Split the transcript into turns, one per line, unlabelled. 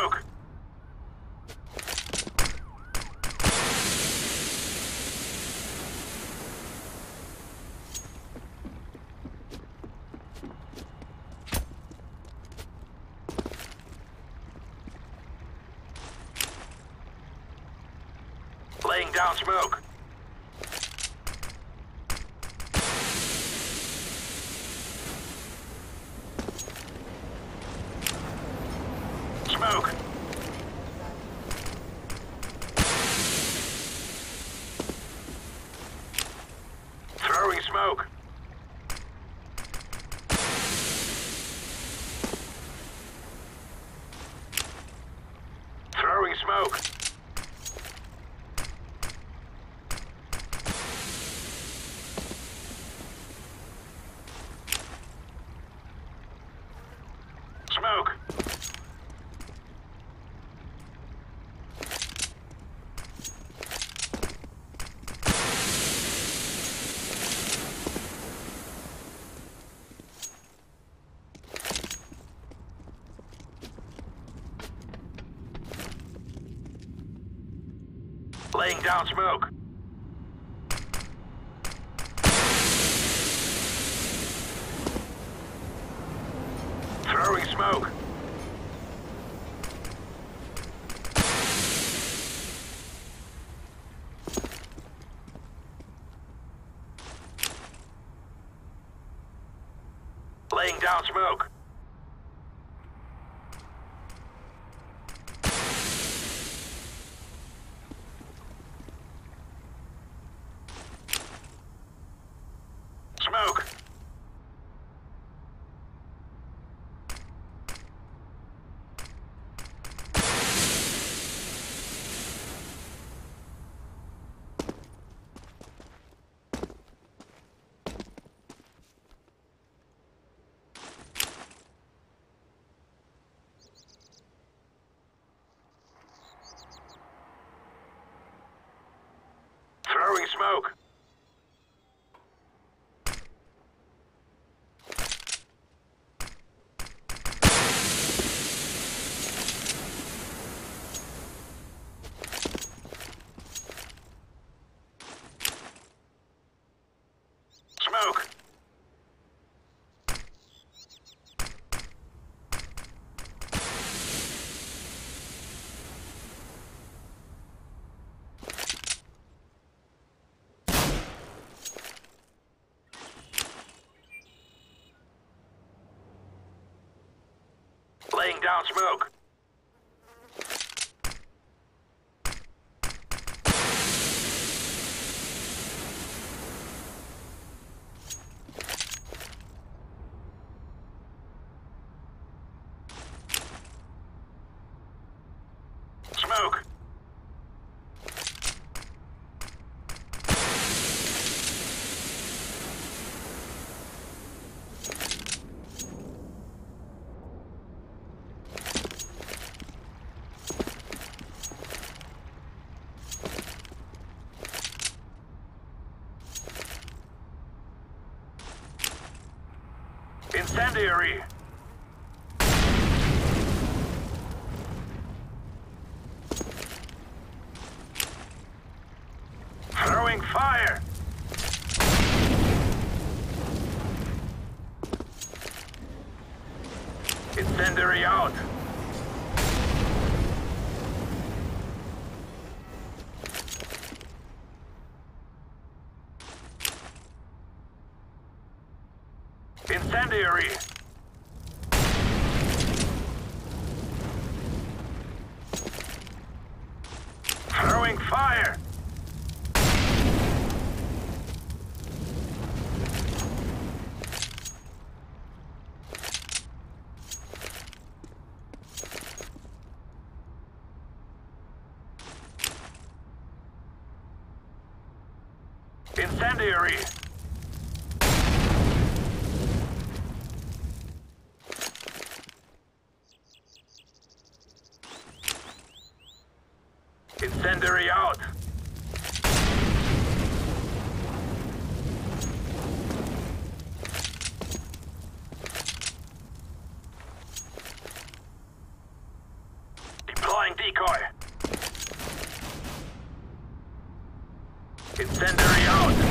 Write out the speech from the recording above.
Luke. Laying down smoke. Smoke. Throwing smoke. Throwing smoke. Smoke. Laying down smoke. Throwing smoke. Laying down smoke. Smoke. Throwing smoke. Smoke. Laying down smoke. Incendiary. Throwing fire. Incendiary out. Incendiary. Throwing fire. Incendiary. Incendiary out. Deploying decoy. Incendiary out.